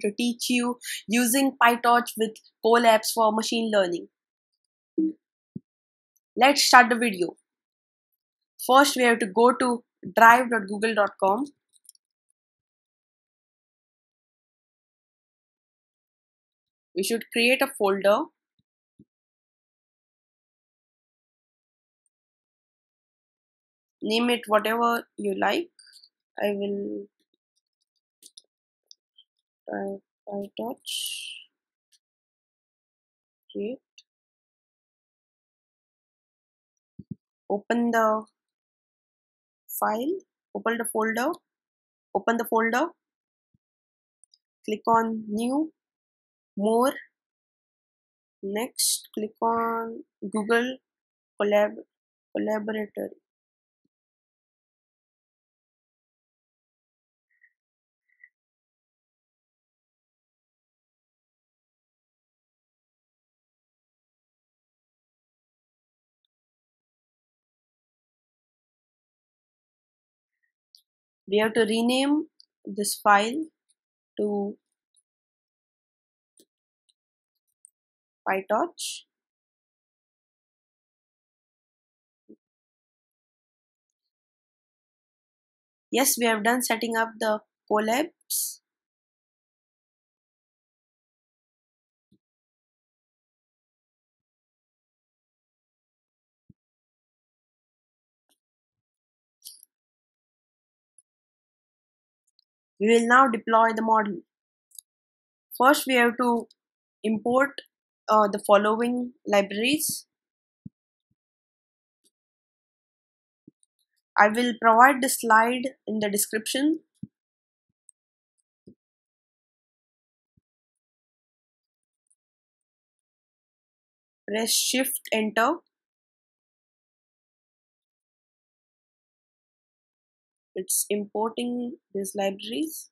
to teach you using PyTorch with Colabs for machine learning. Let's start the video. First, we have to go to drive.google.com. We should create a folder. Name it whatever you like. I will type PyTorch create open the file open the folder open the folder. Click on new more. Next click on google Colab Colaboratory we have to rename this file to PyTorch. Yes, we have done setting up the Colabs. We will now deploy the model. First, we have to import uh, the following libraries. I will provide the slide in the description. Press shift enter. It's importing these libraries.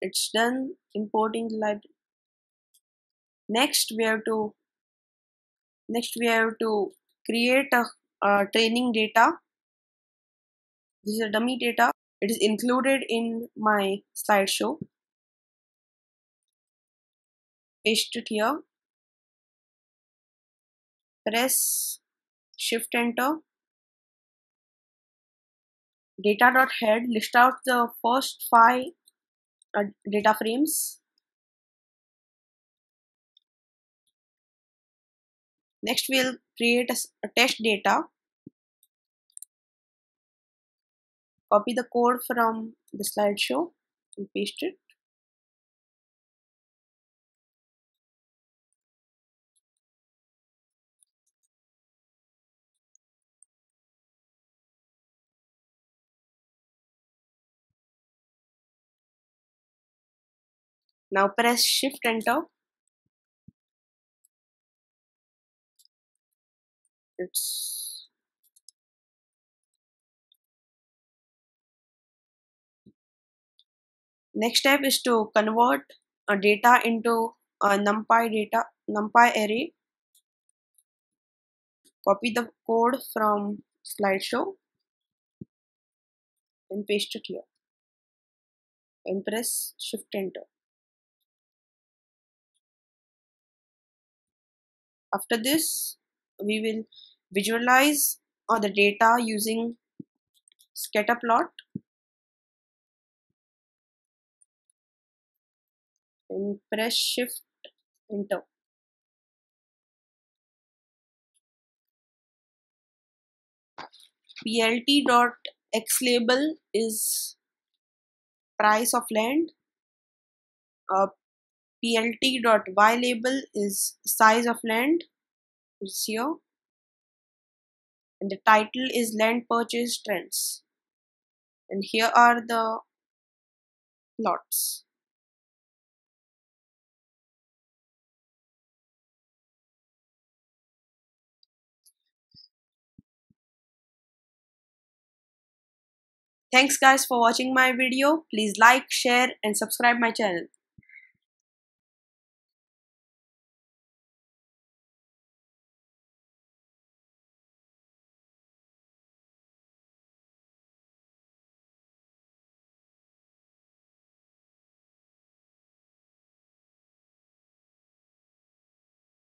it's done importing library next we have to next we have to create a, a training data. This is a dummy data. It is included in my slideshow. Paste it here. Press shift enter. Data.head list out the first five uh, data frames. Next, we'll create a, a test data. Copy the code from the slideshow and paste it. Now press shift enter. It's next step is to convert a data into a numpy data numpy array. Copy the code from slideshow and paste it here. And press shift enter. After this, we will visualize all the data using scatterplot and press shift enter. plt dot x label is price of land. Uh, plt.y label is size of land. Is here and the title is land purchase trends and here are the plots Thanks guys for watching my video. Please like, share and subscribe my channel.